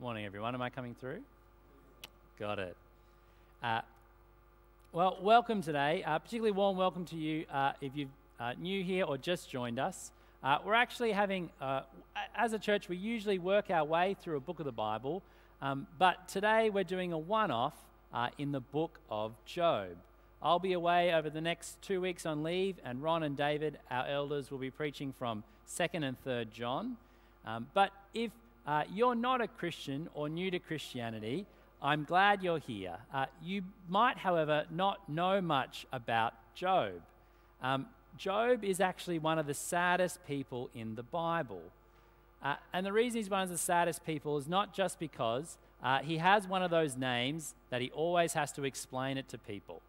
Morning, everyone. Am I coming through? Got it. Uh, well, welcome today. Uh, particularly warm welcome to you uh, if you're uh, new here or just joined us. Uh, we're actually having, uh, as a church, we usually work our way through a book of the Bible, um, but today we're doing a one off in the book of Job. I'll be away over the next two weeks on leave, and Ron and David, our elders, will be preaching from 2nd and 3rd John. Um, but if uh, you're not a Christian or new to Christianity, I'm glad you're here. Uh, you might, however, not know much about Job. Um, Job is actually one of the saddest people in the Bible. Uh, and the reason he's one of the saddest people is not just because uh, he has one of those names that he always has to explain it to people.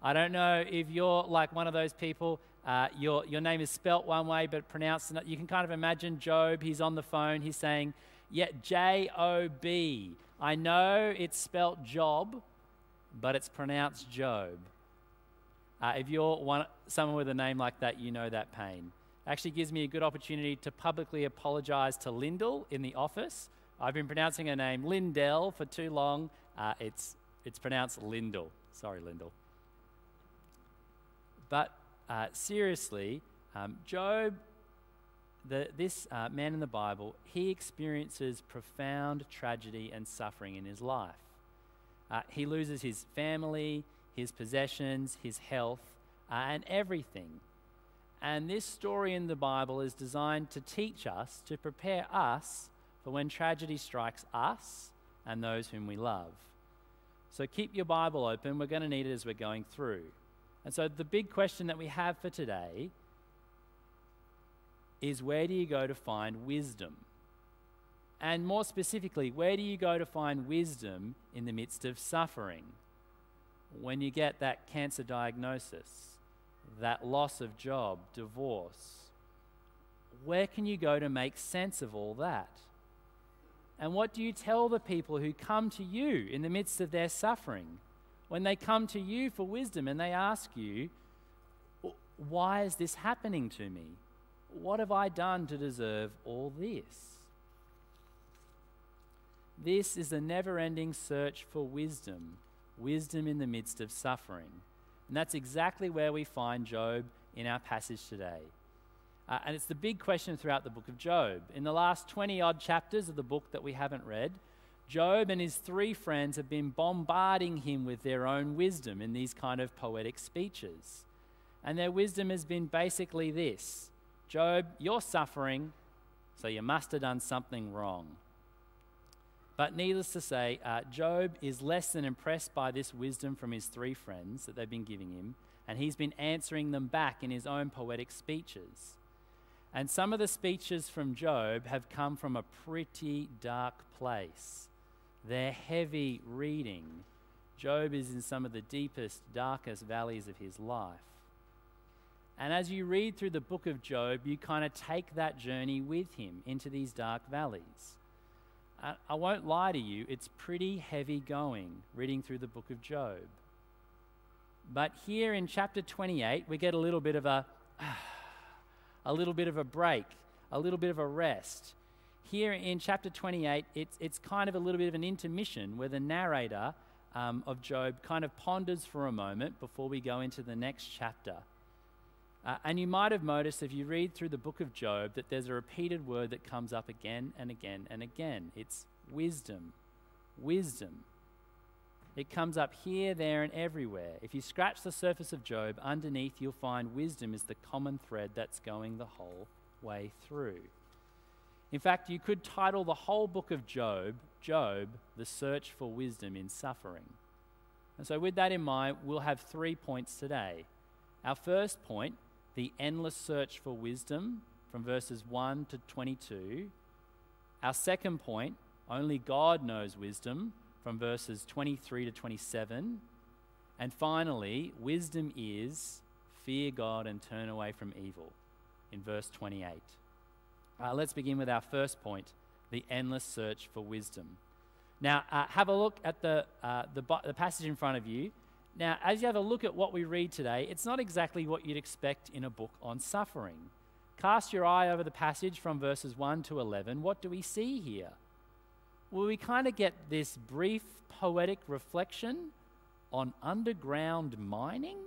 I don't know if you're like one of those people. Uh, your, your name is spelt one way but pronounced. another. You can kind of imagine Job. He's on the phone. He's saying, Yet J O B. I know it's spelt job, but it's pronounced Job. Uh, if you're one, someone with a name like that, you know that pain. Actually, gives me a good opportunity to publicly apologize to Lyndall in the office. I've been pronouncing her name Lindell for too long. Uh, it's, it's pronounced Lyndall. Sorry, Lyndall. But uh, seriously, um, Job the, this uh, man in the Bible, he experiences profound tragedy and suffering in his life. Uh, he loses his family, his possessions, his health, uh, and everything. And this story in the Bible is designed to teach us, to prepare us for when tragedy strikes us and those whom we love. So keep your Bible open. We're going to need it as we're going through. And so the big question that we have for today is where do you go to find wisdom? And more specifically, where do you go to find wisdom in the midst of suffering? When you get that cancer diagnosis, that loss of job, divorce, where can you go to make sense of all that? And what do you tell the people who come to you in the midst of their suffering? When they come to you for wisdom and they ask you, Why is this happening to me? What have I done to deserve all this? This is a never ending search for wisdom, wisdom in the midst of suffering. And that's exactly where we find Job in our passage today. Uh, and it's the big question throughout the book of Job. In the last 20 odd chapters of the book that we haven't read, Job and his three friends have been bombarding him with their own wisdom in these kind of poetic speeches. And their wisdom has been basically this Job, you're suffering, so you must have done something wrong. But needless to say, uh, Job is less than impressed by this wisdom from his three friends that they've been giving him, and he's been answering them back in his own poetic speeches. And some of the speeches from Job have come from a pretty dark place. They're heavy reading. Job is in some of the deepest, darkest valleys of his life. And as you read through the book of Job, you kind of take that journey with him into these dark valleys. I won't lie to you, it's pretty heavy going reading through the book of Job. But here in chapter 28, we get a little bit of a a little bit of a break, a little bit of a rest. Here in chapter 28, it's, it's kind of a little bit of an intermission where the narrator um, of Job kind of ponders for a moment before we go into the next chapter. Uh, and you might have noticed if you read through the book of Job that there's a repeated word that comes up again and again and again. It's wisdom. Wisdom. It comes up here, there, and everywhere. If you scratch the surface of Job, underneath you'll find wisdom is the common thread that's going the whole way through. In fact, you could title the whole book of Job, Job, the search for wisdom in suffering. And so, with that in mind, we'll have three points today. Our first point the endless search for wisdom from verses 1 to 22. Our second point, only God knows wisdom from verses 23 to 27. And finally, wisdom is fear God and turn away from evil in verse 28. Uh, let's begin with our first point the endless search for wisdom. Now, uh, have a look at the, uh, the, the passage in front of you. Now, as you have a look at what we read today, it's not exactly what you'd expect in a book on suffering. Cast your eye over the passage from verses 1 to 11. What do we see here? Well, we kind of get this brief poetic reflection on underground mining.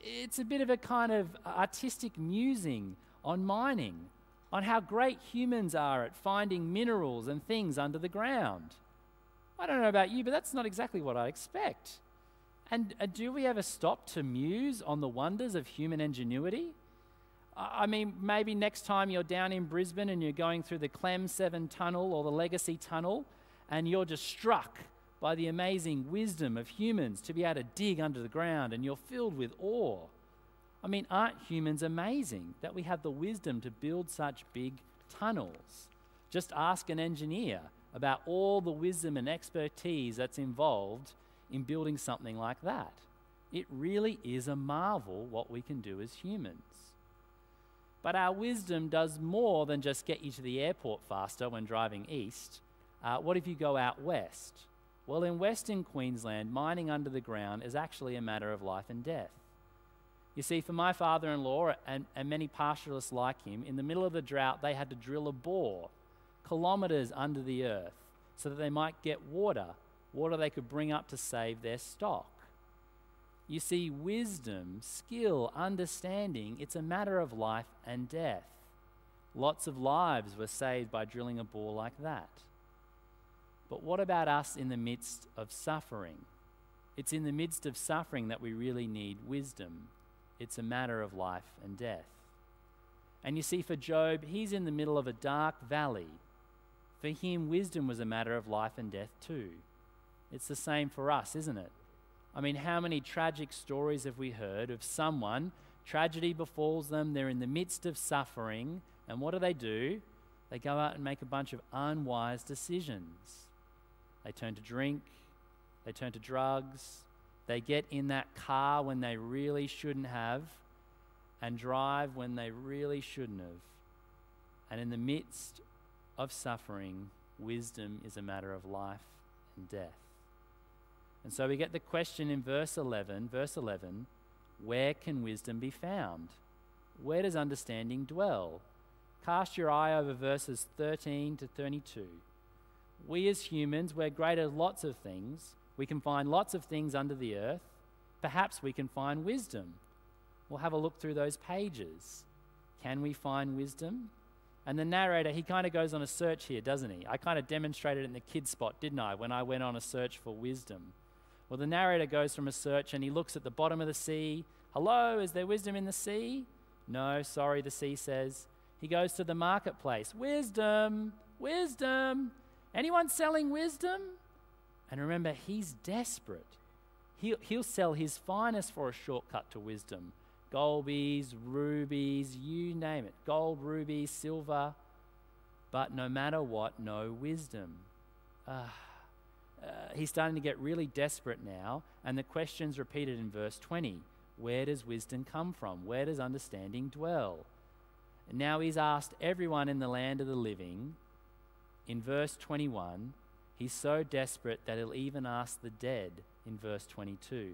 It's a bit of a kind of artistic musing on mining, on how great humans are at finding minerals and things under the ground. I don't know about you, but that's not exactly what I expect. And uh, do we ever stop to muse on the wonders of human ingenuity? I mean, maybe next time you're down in Brisbane and you're going through the Clem 7 tunnel or the Legacy tunnel, and you're just struck by the amazing wisdom of humans to be able to dig under the ground, and you're filled with awe. I mean, aren't humans amazing that we have the wisdom to build such big tunnels? Just ask an engineer about all the wisdom and expertise that's involved in building something like that. It really is a marvel what we can do as humans. But our wisdom does more than just get you to the airport faster when driving east. Uh, what if you go out west? Well, in Western Queensland, mining under the ground is actually a matter of life and death. You see, for my father in law and, and many pastoralists like him, in the middle of the drought, they had to drill a bore kilometres under the earth so that they might get water, water they could bring up to save their stock. You see, wisdom, skill, understanding, it's a matter of life and death. Lots of lives were saved by drilling a bore like that. But what about us in the midst of suffering? It's in the midst of suffering that we really need wisdom. It's a matter of life and death. And you see, for Job, he's in the middle of a dark valley. For him, wisdom was a matter of life and death too. It's the same for us, isn't it? I mean, how many tragic stories have we heard of someone, tragedy befalls them, they're in the midst of suffering, and what do they do? They go out and make a bunch of unwise decisions. They turn to drink, they turn to drugs, they get in that car when they really shouldn't have, and drive when they really shouldn't have. And in the midst of suffering, wisdom is a matter of life and death. And so we get the question in verse 11, verse 11, where can wisdom be found? Where does understanding dwell? Cast your eye over verses 13 to 32. We as humans, we're great at lots of things. We can find lots of things under the earth. Perhaps we can find wisdom. We'll have a look through those pages. Can we find wisdom? And the narrator, he kind of goes on a search here, doesn't he? I kind of demonstrated it in the kid spot, didn't I, when I went on a search for wisdom. Well, the narrator goes from a search and he looks at the bottom of the sea. Hello, is there wisdom in the sea? No, sorry, the sea says. He goes to the marketplace. Wisdom, wisdom. Anyone selling wisdom? And remember, he's desperate. He'll, he'll sell his finest for a shortcut to wisdom goldies, rubies, you name it gold, rubies, silver. But no matter what, no wisdom. Ah uh, he's starting to get really desperate now, and the question's repeated in verse 20 Where does wisdom come from? Where does understanding dwell? And now he's asked everyone in the land of the living. In verse 21, he's so desperate that he'll even ask the dead in verse 22.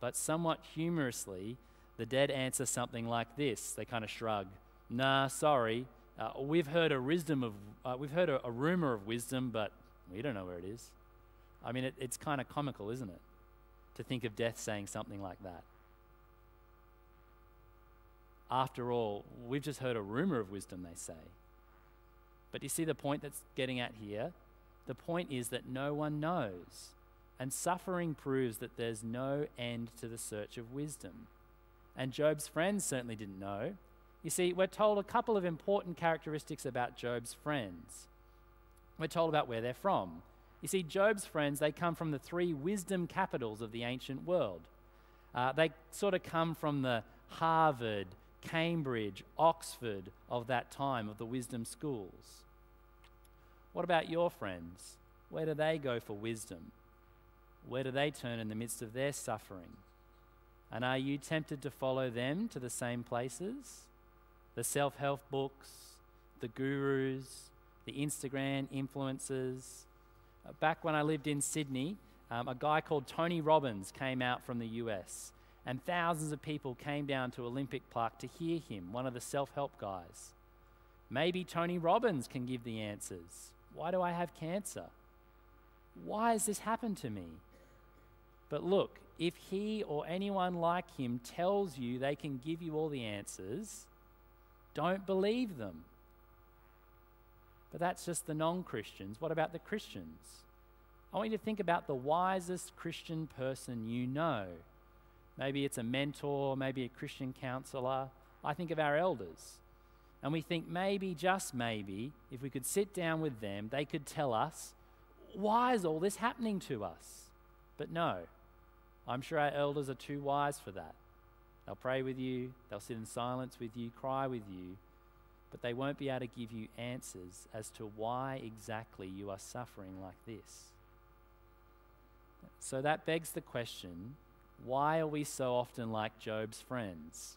But somewhat humorously, the dead answer something like this. They kind of shrug. Nah, sorry. Uh, we've heard a wisdom of, uh, we've heard a, a rumor of wisdom, but we don't know where it is. I mean, it, it's kind of comical, isn't it? To think of death saying something like that. After all, we've just heard a rumor of wisdom, they say. But you see the point that's getting at here? The point is that no one knows. And suffering proves that there's no end to the search of wisdom. And Job's friends certainly didn't know. You see, we're told a couple of important characteristics about Job's friends we're told about where they're from. You see, Job's friends, they come from the three wisdom capitals of the ancient world. Uh, they sort of come from the Harvard, Cambridge, Oxford of that time, of the wisdom schools. What about your friends? Where do they go for wisdom? Where do they turn in the midst of their suffering? And are you tempted to follow them to the same places? The self help books, the gurus, the Instagram influencers. Uh, back when I lived in Sydney, um, a guy called Tony Robbins came out from the US, and thousands of people came down to Olympic Park to hear him, one of the self help guys. Maybe Tony Robbins can give the answers. Why do I have cancer? Why has this happened to me? But look, if he or anyone like him tells you they can give you all the answers, don't believe them. But that's just the non Christians. What about the Christians? I want you to think about the wisest Christian person you know. Maybe it's a mentor, maybe a Christian counselor. I think of our elders. And we think maybe, just maybe, if we could sit down with them, they could tell us, why is all this happening to us? But no, I'm sure our elders are too wise for that. They'll pray with you, they'll sit in silence with you, cry with you, but they won't be able to give you answers as to why exactly you are suffering like this. So that begs the question why are we so often like Job's friends?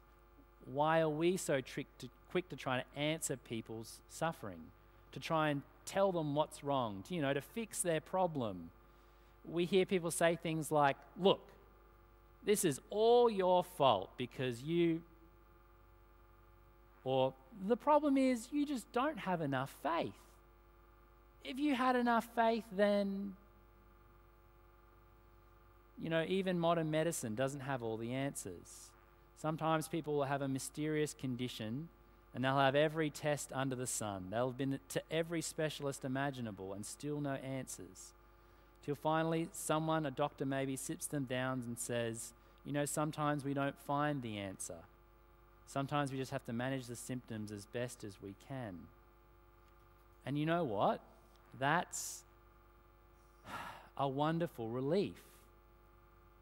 Why are we so to, quick to try to answer people's suffering, to try and tell them what's wrong, to, you know, to fix their problem? We hear people say things like, Look, this is all your fault because you. Or the problem is you just don't have enough faith. If you had enough faith, then you know, even modern medicine doesn't have all the answers. Sometimes people will have a mysterious condition and they'll have every test under the sun. They'll have been to every specialist imaginable and still no answers. Till finally, someone, a doctor maybe, sits them down and says, You know, sometimes we don't find the answer. Sometimes we just have to manage the symptoms as best as we can. And you know what? That's a wonderful relief.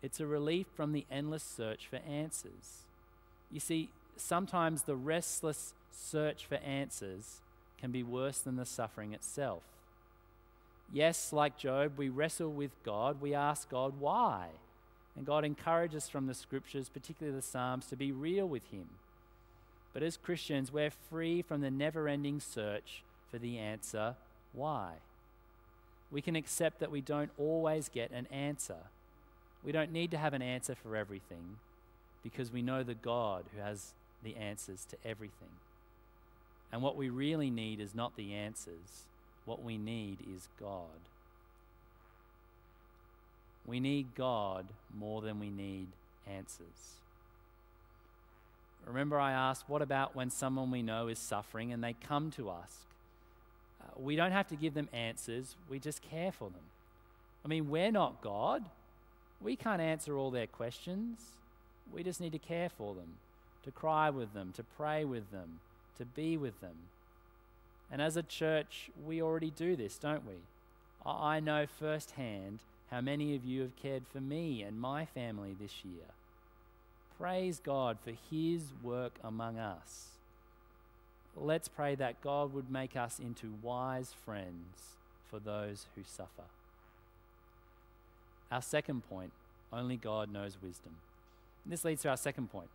It's a relief from the endless search for answers. You see, sometimes the restless search for answers can be worse than the suffering itself. Yes, like Job, we wrestle with God, we ask God why. And God encourages from the scriptures, particularly the Psalms, to be real with Him. But as Christians, we're free from the never ending search for the answer why. We can accept that we don't always get an answer. We don't need to have an answer for everything because we know the God who has the answers to everything. And what we really need is not the answers, what we need is God. We need God more than we need answers. Remember, I asked, what about when someone we know is suffering and they come to us? Uh, we don't have to give them answers, we just care for them. I mean, we're not God. We can't answer all their questions. We just need to care for them, to cry with them, to pray with them, to be with them. And as a church, we already do this, don't we? I know firsthand how many of you have cared for me and my family this year. Praise God for His work among us. Let's pray that God would make us into wise friends for those who suffer. Our second point only God knows wisdom. And this leads to our second point.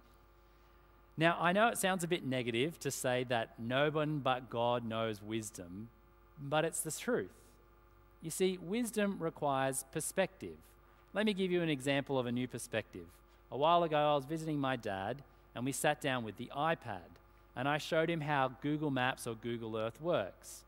Now, I know it sounds a bit negative to say that no one but God knows wisdom, but it's the truth. You see, wisdom requires perspective. Let me give you an example of a new perspective. A while ago, I was visiting my dad, and we sat down with the iPad, and I showed him how Google Maps or Google Earth works.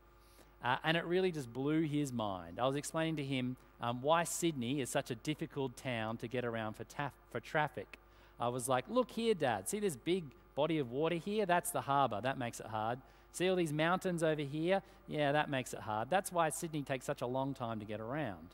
Uh, and it really just blew his mind. I was explaining to him um, why Sydney is such a difficult town to get around for, taf- for traffic. I was like, look here, Dad, see this big body of water here? That's the harbour. That makes it hard. See all these mountains over here? Yeah, that makes it hard. That's why Sydney takes such a long time to get around.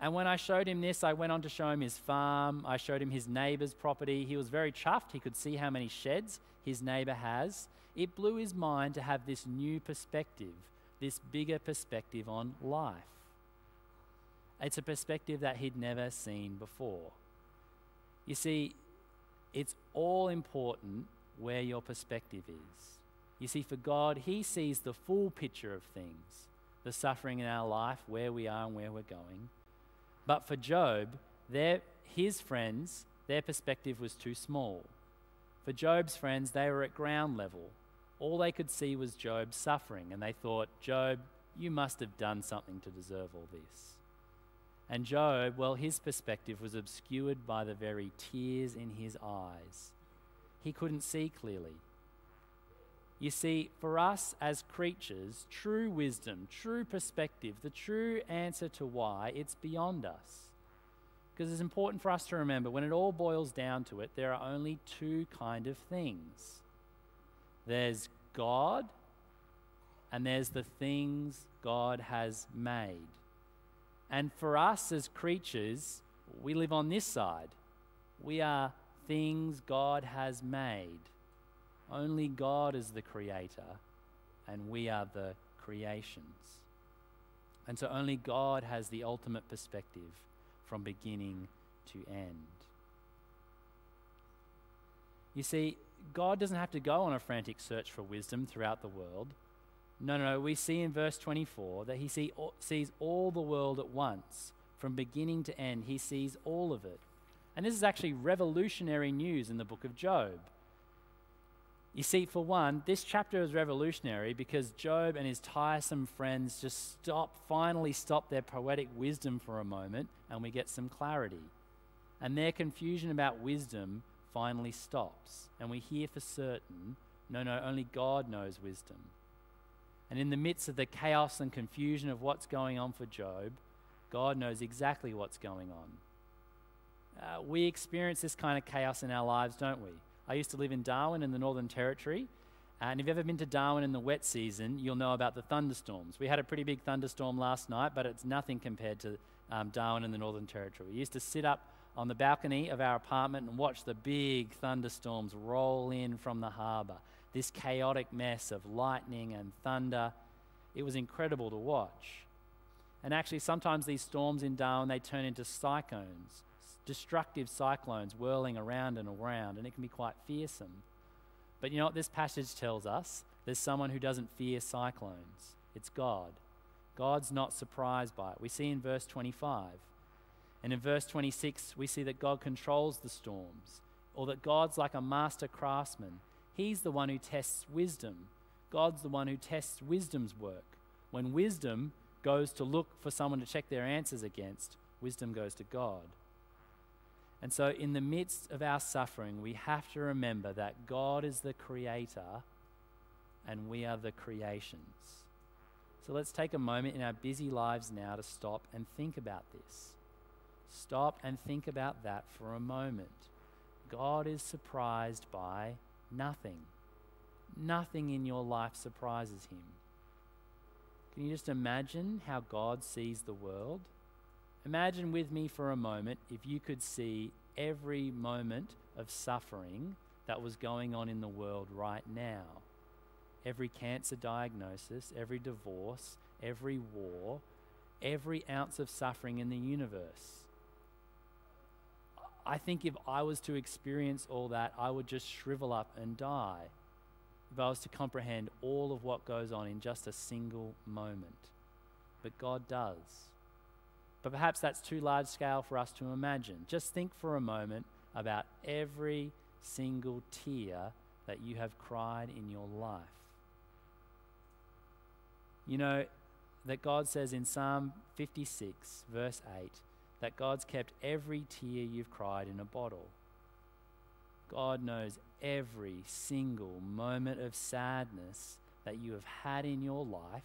And when I showed him this, I went on to show him his farm. I showed him his neighbour's property. He was very chuffed. He could see how many sheds his neighbour has. It blew his mind to have this new perspective this bigger perspective on life. It's a perspective that he'd never seen before. You see, it's all important where your perspective is. You see, for God, He sees the full picture of things the suffering in our life, where we are and where we're going. But for Job, their, his friends, their perspective was too small. For Job's friends, they were at ground level all they could see was Job's suffering, and they thought, Job, you must have done something to deserve all this. And Job, well, his perspective was obscured by the very tears in his eyes. He couldn't see clearly. You see, for us as creatures, true wisdom, true perspective, the true answer to why, it's beyond us. Because it's important for us to remember when it all boils down to it, there are only two kind of things. There's God and there's the things God has made. And for us as creatures, we live on this side. We are things God has made. Only God is the creator, and we are the creations. And so only God has the ultimate perspective from beginning to end. You see, God doesn't have to go on a frantic search for wisdom throughout the world. No, no, no. We see in verse 24 that he see, sees all the world at once, from beginning to end. He sees all of it. And this is actually revolutionary news in the book of Job. You see, for one, this chapter is revolutionary because Job and his tiresome friends just stop, finally stop their poetic wisdom for a moment, and we get some clarity. And their confusion about wisdom finally stops, and we hear for certain no, no, only God knows wisdom. And in the midst of the chaos and confusion of what's going on for Job, God knows exactly what's going on. Uh, we experience this kind of chaos in our lives, don't we? I used to live in Darwin in the Northern Territory. And if you've ever been to Darwin in the wet season, you'll know about the thunderstorms. We had a pretty big thunderstorm last night, but it's nothing compared to um, Darwin in the Northern Territory. We used to sit up on the balcony of our apartment and watch the big thunderstorms roll in from the harbour. This chaotic mess of lightning and thunder. It was incredible to watch. And actually, sometimes these storms in Darwin, they turn into cyclones, destructive cyclones whirling around and around, and it can be quite fearsome. But you know what this passage tells us? There's someone who doesn't fear cyclones. It's God. God's not surprised by it. We see in verse 25. And in verse 26, we see that God controls the storms, or that God's like a master craftsman. He's the one who tests wisdom. God's the one who tests wisdom's work. When wisdom goes to look for someone to check their answers against, wisdom goes to God. And so, in the midst of our suffering, we have to remember that God is the creator and we are the creations. So, let's take a moment in our busy lives now to stop and think about this. Stop and think about that for a moment. God is surprised by nothing. Nothing in your life surprises him. Can you just imagine how God sees the world? Imagine with me for a moment if you could see every moment of suffering that was going on in the world right now. Every cancer diagnosis, every divorce, every war, every ounce of suffering in the universe. I think if I was to experience all that, I would just shrivel up and die if I was to comprehend all of what goes on in just a single moment. But God does. But perhaps that's too large scale for us to imagine. Just think for a moment about every single tear that you have cried in your life. You know that God says in Psalm 56, verse 8, that God's kept every tear you've cried in a bottle. God knows every single moment of sadness that you have had in your life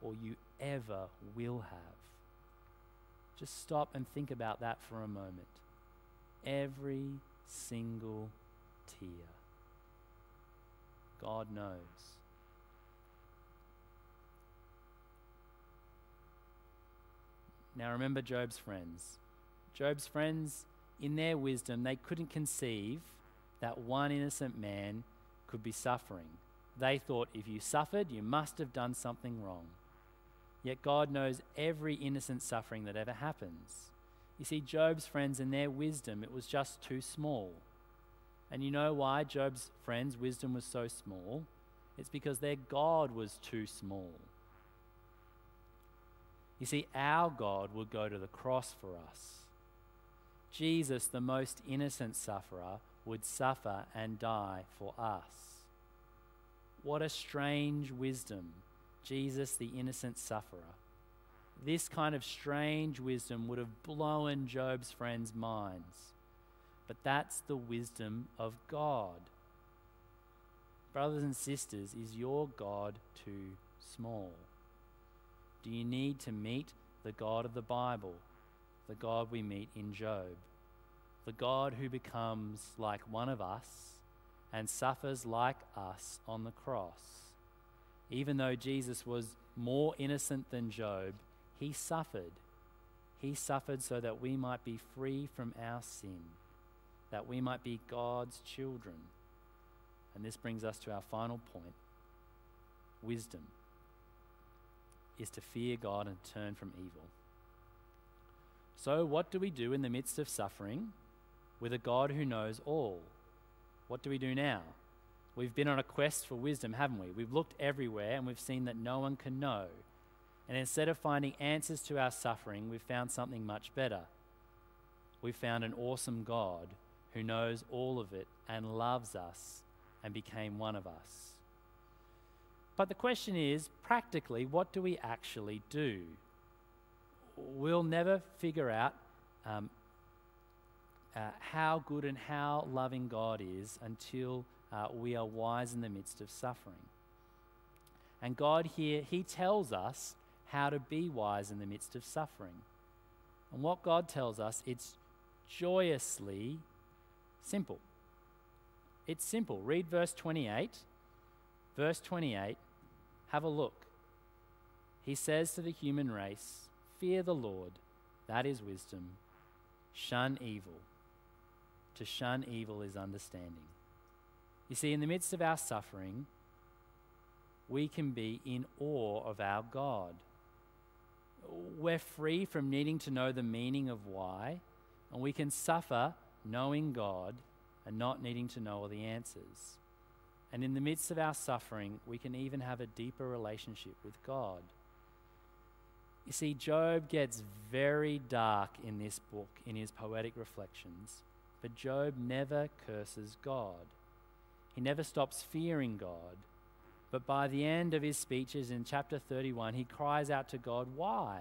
or you ever will have. Just stop and think about that for a moment. Every single tear. God knows. Now remember Job's friends. Job's friends, in their wisdom, they couldn't conceive that one innocent man could be suffering. They thought if you suffered, you must have done something wrong. Yet God knows every innocent suffering that ever happens. You see, Job's friends, in their wisdom, it was just too small. And you know why Job's friends' wisdom was so small? It's because their God was too small. You see, our God would go to the cross for us. Jesus, the most innocent sufferer, would suffer and die for us. What a strange wisdom, Jesus, the innocent sufferer. This kind of strange wisdom would have blown Job's friends' minds. But that's the wisdom of God. brothers and sisters, is your God too small? Do you need to meet the God of the Bible, the God we meet in Job, the God who becomes like one of us and suffers like us on the cross? Even though Jesus was more innocent than Job, he suffered. He suffered so that we might be free from our sin, that we might be God's children. And this brings us to our final point wisdom is to fear God and turn from evil. So, what do we do in the midst of suffering with a God who knows all? What do we do now? We've been on a quest for wisdom, haven't we? We've looked everywhere and we've seen that no one can know. And instead of finding answers to our suffering, we've found something much better. We've found an awesome God who knows all of it and loves us and became one of us. But the question is practically, what do we actually do? We'll never figure out um, uh, how good and how loving God is until uh, we are wise in the midst of suffering. And God here, He tells us how to be wise in the midst of suffering. And what God tells us, it's joyously simple. It's simple. Read verse 28. Verse 28, have a look. He says to the human race, Fear the Lord, that is wisdom. Shun evil. To shun evil is understanding. You see, in the midst of our suffering, we can be in awe of our God. We're free from needing to know the meaning of why, and we can suffer knowing God and not needing to know all the answers. And in the midst of our suffering, we can even have a deeper relationship with God. You see, Job gets very dark in this book, in his poetic reflections, but Job never curses God. He never stops fearing God. But by the end of his speeches in chapter 31, he cries out to God, Why?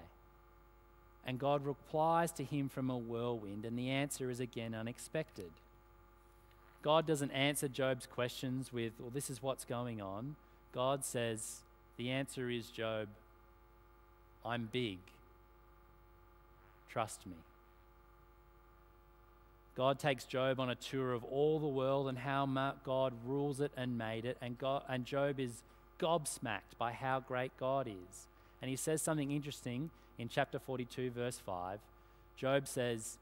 And God replies to him from a whirlwind, and the answer is again unexpected. God doesn't answer Job's questions with, Well, this is what's going on. God says, The answer is, Job, I'm big. Trust me. God takes Job on a tour of all the world and how God rules it and made it. And, God, and Job is gobsmacked by how great God is. And he says something interesting in chapter 42, verse 5. Job says,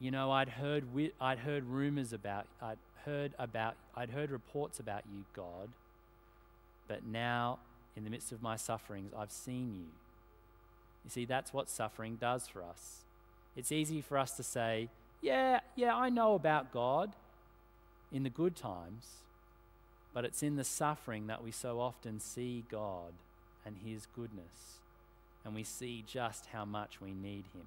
You know, I'd heard, I'd heard rumors about, I'd heard about, I'd heard reports about you, God, but now, in the midst of my sufferings, I've seen you. You see, that's what suffering does for us. It's easy for us to say, yeah, yeah, I know about God in the good times, but it's in the suffering that we so often see God and His goodness, and we see just how much we need Him.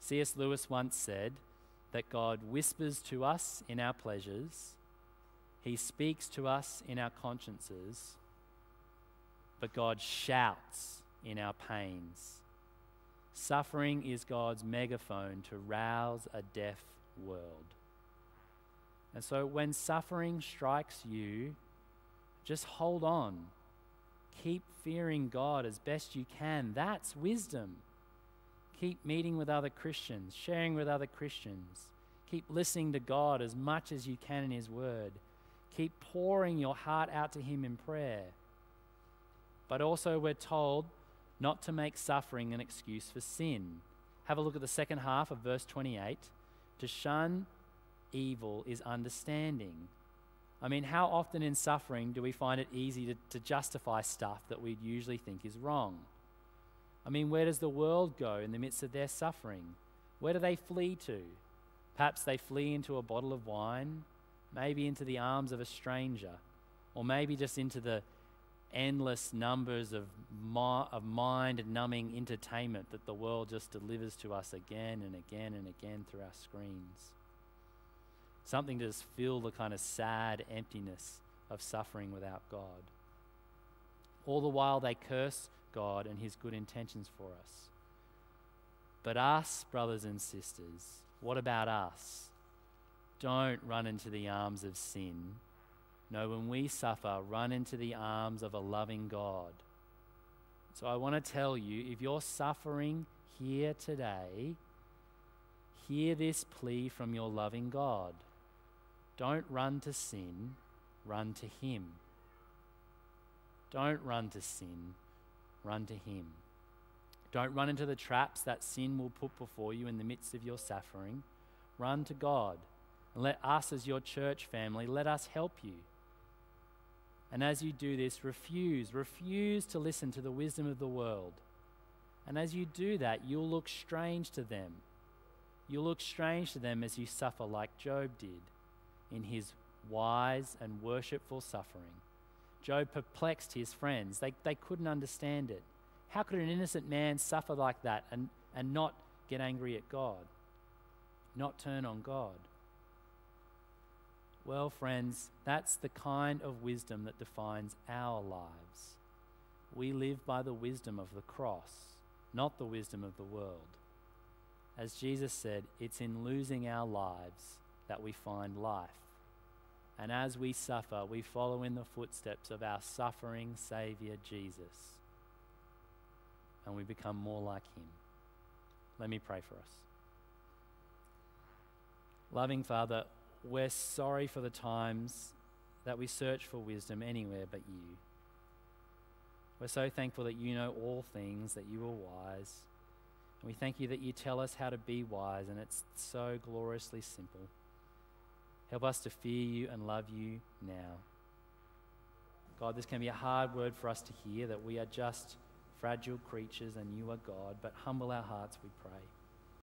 C.S. Lewis once said that God whispers to us in our pleasures, He speaks to us in our consciences, but God shouts in our pains. Suffering is God's megaphone to rouse a deaf world. And so when suffering strikes you, just hold on. Keep fearing God as best you can. That's wisdom. Keep meeting with other Christians, sharing with other Christians. Keep listening to God as much as you can in His Word. Keep pouring your heart out to Him in prayer. But also, we're told not to make suffering an excuse for sin. Have a look at the second half of verse 28. To shun evil is understanding. I mean, how often in suffering do we find it easy to, to justify stuff that we'd usually think is wrong? I mean, where does the world go in the midst of their suffering? Where do they flee to? Perhaps they flee into a bottle of wine, maybe into the arms of a stranger, or maybe just into the endless numbers of, of mind numbing entertainment that the world just delivers to us again and again and again through our screens. Something to just fill the kind of sad emptiness of suffering without God. All the while they curse God and his good intentions for us. But us, brothers and sisters, what about us? Don't run into the arms of sin No, when we suffer, run into the arms of a loving God. So I want to tell you if you're suffering here today, hear this plea from your loving God. Don't run to sin, run to Him. Don't run to sin, run to Him. Don't run into the traps that sin will put before you in the midst of your suffering. Run to God. And let us, as your church family, let us help you. And as you do this, refuse, refuse to listen to the wisdom of the world. And as you do that, you'll look strange to them. You'll look strange to them as you suffer like Job did in his wise and worshipful suffering. Job perplexed his friends, they, they couldn't understand it. How could an innocent man suffer like that and, and not get angry at God? Not turn on God? Well, friends, that's the kind of wisdom that defines our lives. We live by the wisdom of the cross, not the wisdom of the world. As Jesus said, it's in losing our lives that we find life. And as we suffer, we follow in the footsteps of our suffering Saviour Jesus. And we become more like Him. Let me pray for us. Loving Father, we're sorry for the times that we search for wisdom anywhere but you. We're so thankful that you know all things, that you are wise. And we thank you that you tell us how to be wise, and it's so gloriously simple. Help us to fear you and love you now. God, this can be a hard word for us to hear that we are just fragile creatures and you are God, but humble our hearts, we pray.